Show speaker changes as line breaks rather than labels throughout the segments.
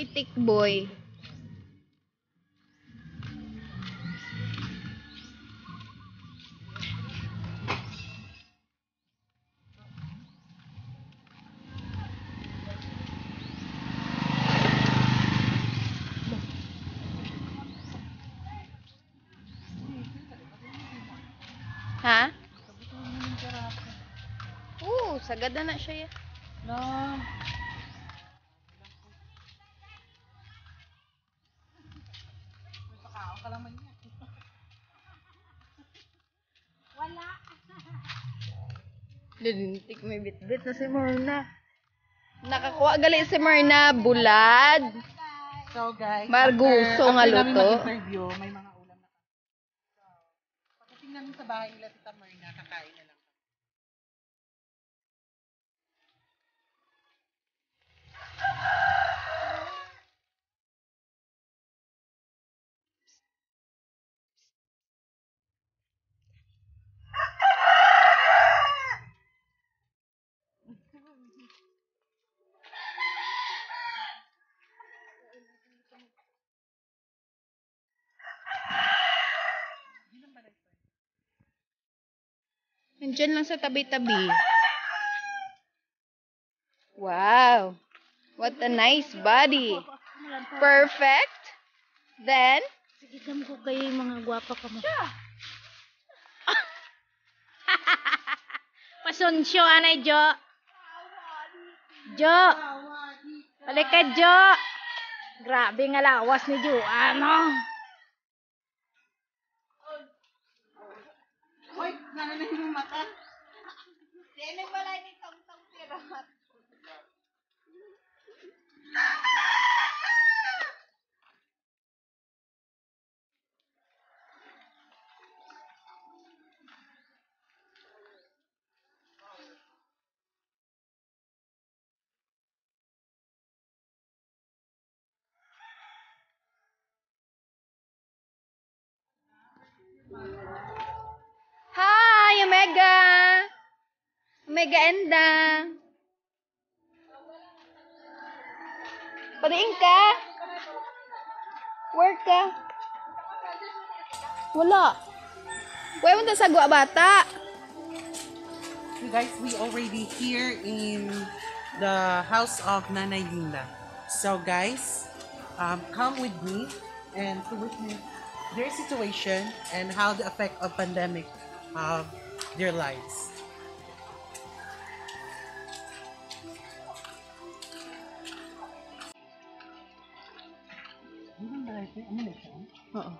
kay Tikboy. Ha? Oo, sagad na siya. ya.
No.
Lintik may bitbit na si Marna. Nakakuha gali si Marna bulad.
So guys,
Marguso nga luto.
may mga ulam na. So, pagdating namin sa bahay nila Tita Marina, kakain na
Nandyan lang sa tabi-tabi. Wow. What a nice body. Perfect. Then,
Sige kam ko kayo yung mga gwapa ka mo. Pasonsyo, anay Jo. Jo. Balik ka, Jo. Grabe nga lawas ni Jo. Ano?
Yung mata.
hi, Omega Enda. Padiin ka. Work ka. Wala. Wala mo bata.
You guys, we already here in the house of Nanay Linda. So guys, um, come with me and to witness their situation and how the effect of pandemic of their lives.
Oo.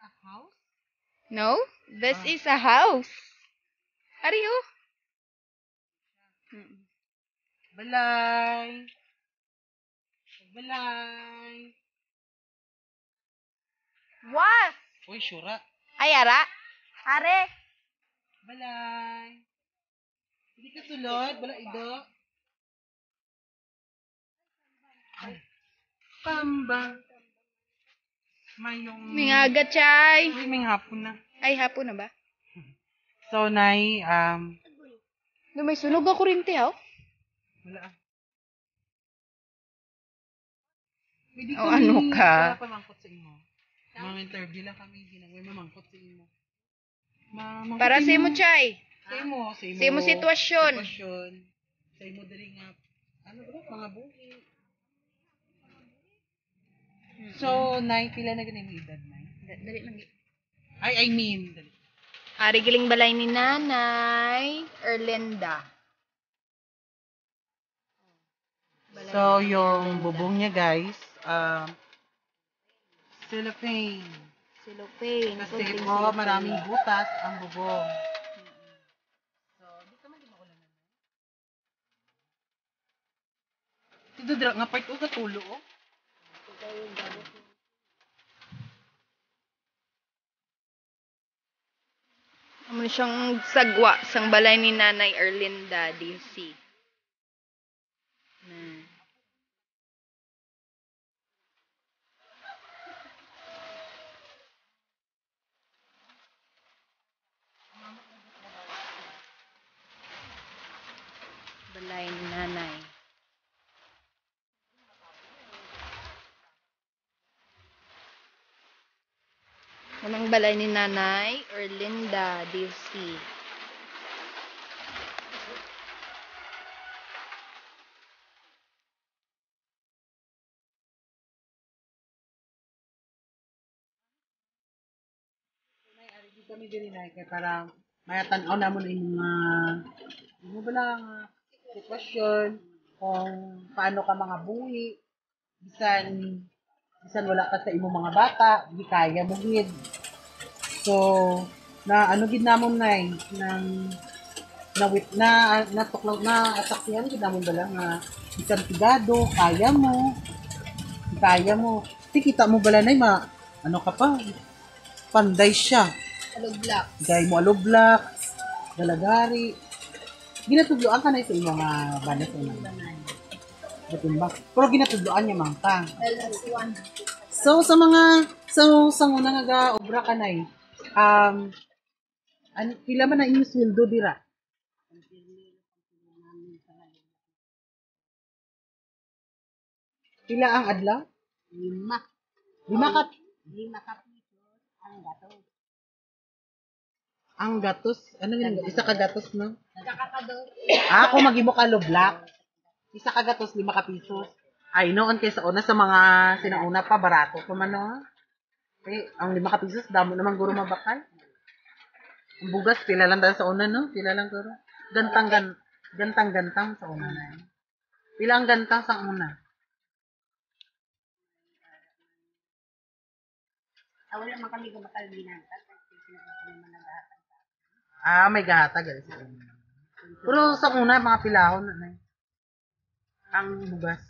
A house?
No? This
Ah.
is a house. Are you? Mm.
Balay! Balay!
What?
Uy, syura.
Ay, ara. Are.
Balay! Hindi ka sulod. Bala, ido. Pamba. Mayong...
Mingagat, chay.
Uy, may hapon na.
Ay, hapon na ba?
So, Nay, um,
No, may sunog ako rin, te, oh.
wala ah. Pwede
Oh, ano ka?
Wala pa mangkot sa imo. Mga interview lang kami, ginagawin mamangkot sa imo. Ma mangkot
Para sa imo, chay.
Sa imo, sa imo.
Sa imo sitwasyon.
Sitwasyon. Sa imo dali nga, ano ba, mga buhi. So, Nay, pila na ganun yung edad, Nay?
Dali lang.
Ay, I mean, dali.
Ari giling balay ni nanay, Erlinda.
So, yung bubong niya, guys, um, cellophane.
Silopane.
Kasi po, maraming butas ang bubong. So, di ka man di maulanan. Dito dra nga part o katulo oh.
Ano siyang sagwa sang balay ni nanay Erlinda, DC. Na. ang balay ni Nanay Erlinda Divsi.
Di kami diri na kay para mayatan-aw na mo na yung mga mo ba lang sitwasyon kung paano ka mga buhi bisan bisan wala ka sa imong mga bata di kaya mo gid so na ano gid namon nay nang na wit na natuklaw na asaksihan gid namon bala nga bisan tigado kaya mo kaya mo Di kita mo bala nay ma ano ka pa panday siya
Hello, Black.
Gay mo alublak, galagari. Ginatudloan ka na sa iyong mga balas o mga Batin ba? Pero ginatudloan niya man ka.
LS1.
So, sa mga, so, sa una nga ga, obra ka na um, an, pila man na inyong sweldo dira? Pila ang adlaw?
Lima.
Lima ka,
Lima ka piso ang gato.
ang gatos, ano yun, isa ka gatos, no?
Nakakado.
Ah, kung mag-imo ka lublak, isa ka gatos, lima ka pisos. Ay, noon kaysa una sa mga sinauna pa, barato pa man, no? Eh, ang lima ka pisos, damo naman guro mabakal. Ang bugas, pila lang dahil sa una, no? Pila lang guro. Gantang, gan, gantang, gantang sa una na yun. Pila ang gantang sa una?
Ah, wala man kami gumakal binatag.
Ah, may gata, guys. Pero sa una, mga pilahon, ano yun? Ang bugas.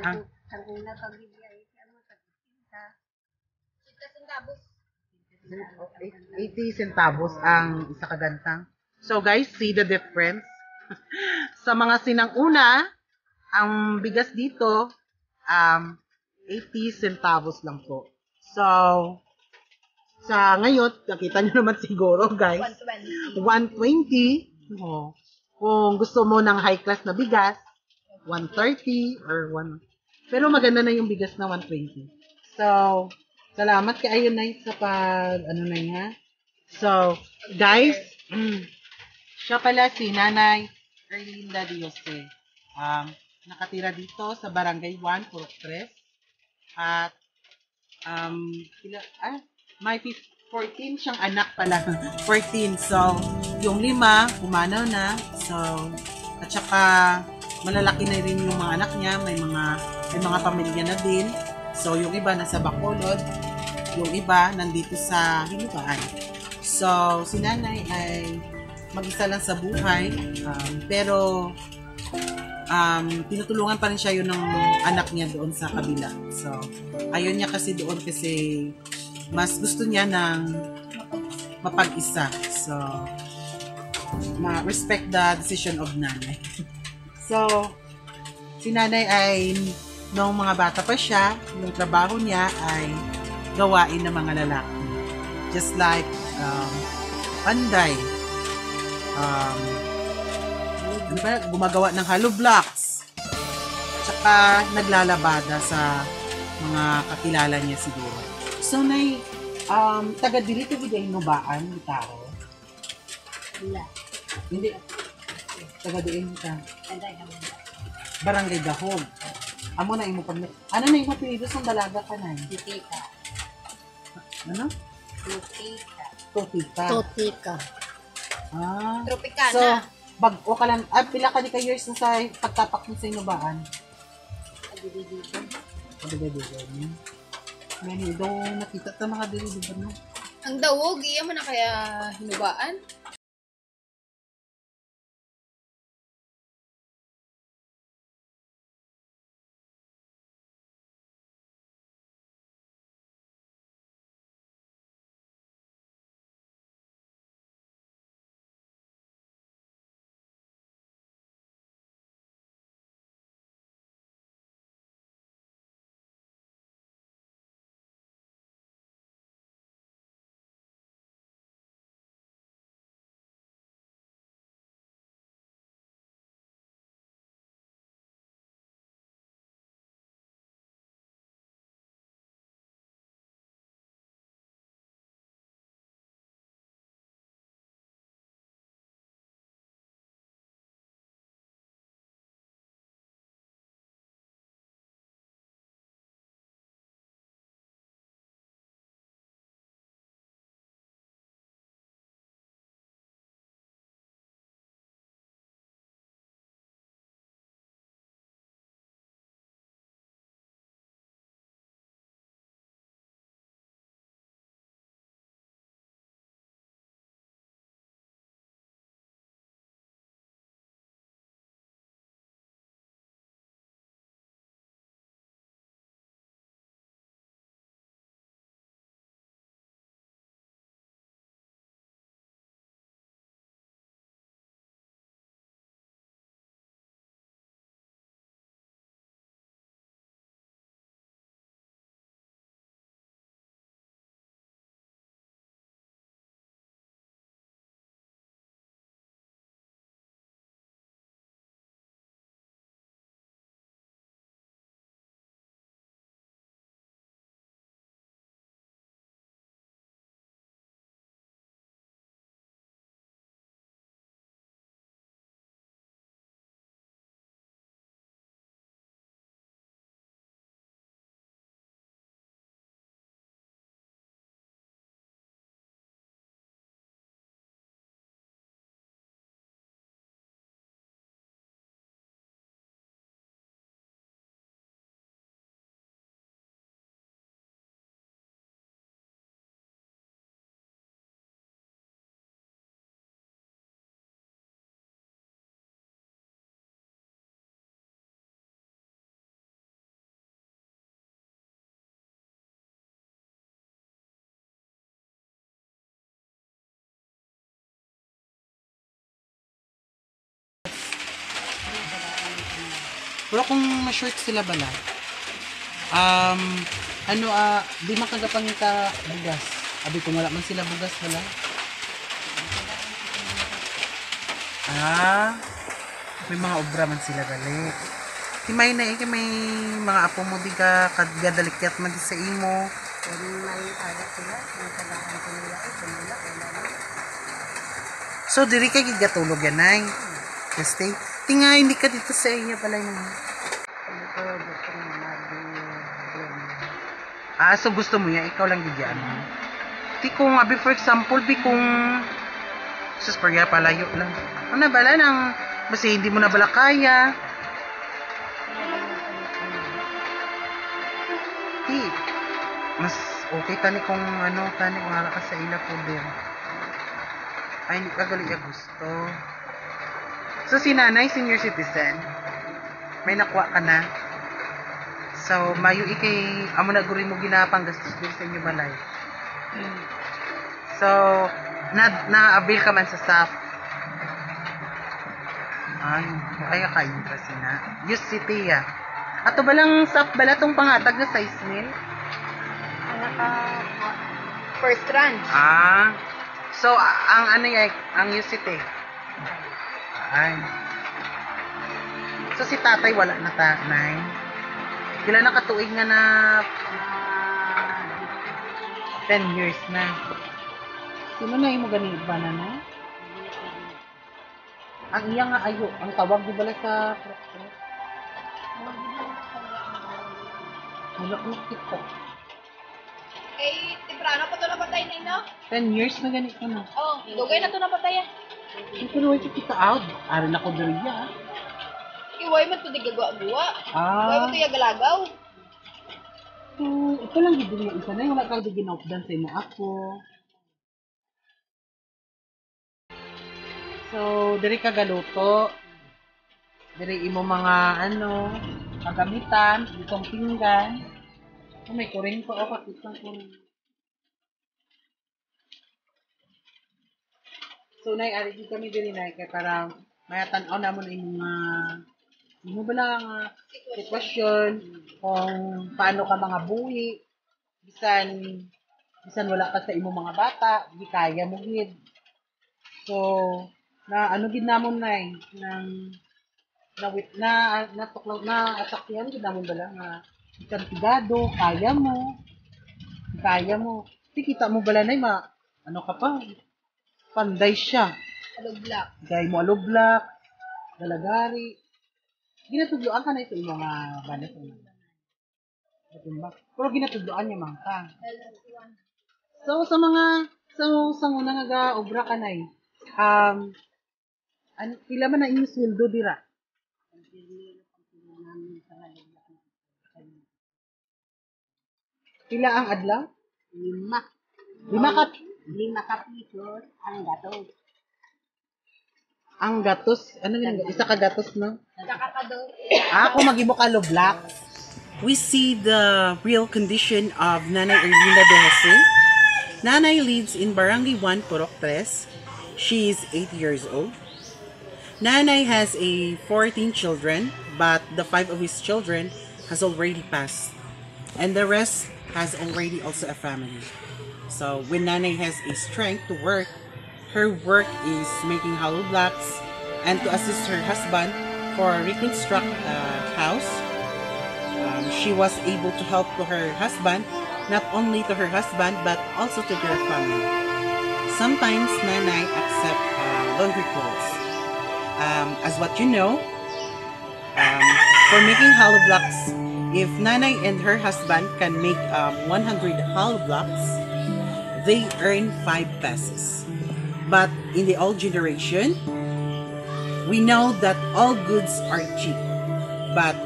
Ang,
Sa una pag bibiyay, ano sa kita.
Kita centavos.
80 centavos ang isa kagantang. So guys, see the difference? sa mga sinanguna, ang bigas dito, um, 80 centavos lang po. So, sa ngayon, nakita nyo naman siguro guys,
120.
120. Oh. Kung gusto mo ng high class na bigas, 130 or 1. Pero maganda na yung bigas na 120. So, salamat kay Ayunay sa pag, ano na nga. So, guys, mm, siya pala si Nanay Erlinda Diose. Um, nakatira dito sa Barangay 1, Purok 3. At, um, pila, ah, may fif- 14 siyang anak pala. 14. So, yung lima, pumanaw na. So, at saka, malalaki na rin yung mga anak niya. May mga, may mga pamilya na din. So, yung iba nasa Bacolod. Yung iba nandito sa Hinugaan. So, si nanay ay mag-isa lang sa buhay. Um, pero, um, tinutulungan pa rin siya yun ng anak niya doon sa kabila. So, ayun niya kasi doon kasi mas gusto niya ng mapag-isa. So, ma-respect the decision of nanay. so, si nanay ay nung mga bata pa siya, yung trabaho niya ay gawain ng mga lalaki. Just like um, panday, um, ano ba, gumagawa ng hollow blocks, tsaka naglalabada sa mga kakilala niya siguro. So, nay, um, taga dili ka gid nubaan ni tao.
Wala.
Hindi. Taga diin ka. Barangay Gahog. Amo na imo pag Ano na imo pilido sa dalaga ka na?
Titika.
Ano?
Titika.
Totika.
Totika.
Ah.
Tropicana.
So, bag-o ka lang. Ah, pila ka di ka years na sa pagtapak mo sa inubaan?
Adididigan.
Niya. Ngayon, daw nakita sa mga dili-dili no?
Ang dawog, iya man na kaya hinubaan.
Pero kung ma-short sila bala, um, ano, ah, di makagapang ka bugas. Abi, kung wala man sila bugas bala. Ah, may mga obra man sila gali. Timay na eh, kay may mga apo mo di ka kadalikyat man sa imo. So, diri ka gigatulog yan, ay. Kasi, tingay, hindi ka dito sa iya pala yung... Ah, so gusto mo yan, ikaw lang gigyan. Di kung, abi, for example, bi kung... Sus, parya, palayo lang. Ano bala nang... Basta hindi mo na bala kaya. Di. Mas okay tani kung ano, tani wala ka sa ila po din. Ay, hindi ka gusto. So, si nanay, senior citizen, may nakuha ka na. So, mayo ikay, amo na guri mo ginapang gastos din sa inyo balay. So, na, na-avail ka man sa SAF. Ay, kaya ka interest na. Yus si Tia. Ato balang SAF bala tong pangatag na size meal?
First tranche.
Ah. So, ang ano yan, ang UCT. Ay. So, si tatay wala na ta, nay. Kila nakatuig nga na 10 years na. Sino na mo gani ba na na? Ang iya nga ayo, ang tawag di bala sa Mulak-mulak TikTok.
Eh, temprano pa to napatay na ino.
10 years na ganit ka na.
Oh, dugay na to napatay ah.
Wait, kita out. Aral ako diri ya.
Iway man to di gagawa-gawa. Iway
Ah,
mo to yagalagaw.
so, ito lang gid yung isa na wala kang ginawdan sa imo ako. So, diri ka galuto. Diri imo mga ano, kagamitan, itong pinggan. Oh, may kuring pa o kakitang So, nay, ari di kami diri nay kay para mayatan-aw namon imong mga imo ba lang nga sitwasyon kung paano ka mga buhi bisan bisan wala ka sa imo mga bata di kaya mo gid. So na ano gid namon nay nang na wit na natuklaw na asakyan gid namon bala nga bisan tigado kaya mo kaya mo. Di mo bala nay ma ano ka pa panday siya
Alugla.
gay mo alublak dalagari ginatudloan ka na ito yung mga banat ng Diba? Pero ginatudloan niya man ka. So, sa mga, so, sa una nga ga, obra ka na eh. Um, an, pila man na inyong sweldo dira? Pila ang adlaw?
Lima.
Lima ka,
Lima kapisos ang gatos.
ang gatos, ano yun, isa ka gatos, no?
Nakakado.
Ako mag-ibo ka black. We see the real condition of Nanay Erlinda de Jose. Nanay lives in Barangay 1, Purok 3. She is 8 years old. Nanay has a 14 children, but the five of his children has already passed. And the rest has already also a family. So when Nanay has a strength to work, her work is making hollow blocks and to assist her husband for reconstruct a house. Um, she was able to help to her husband, not only to her husband but also to their family. Sometimes Nanay accept uh, laundry clothes. Um, as what you know, um, for making hollow blocks, if Nanay and her husband can make um, 100 hollow blocks, they earn 5 pesos. But in the old generation, we know that all goods are cheap. But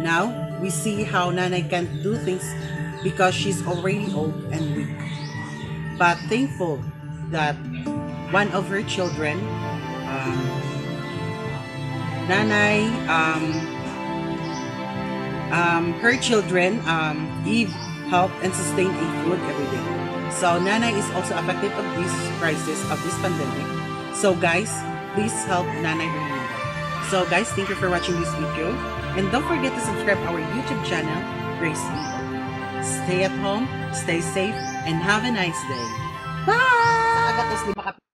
now we see how Nanay can't do things because she's already old and weak. But thankful that one of her children, um, Nanay, um, um, her children um, give, help, and sustain a food every day. So Nanay is also affected of this crisis of this pandemic. So guys, please help Nanay Erlinda. So guys, thank you for watching this video. And don't forget to subscribe our YouTube channel, Grace Lee. Stay at home, stay safe, and have a nice day. Bye!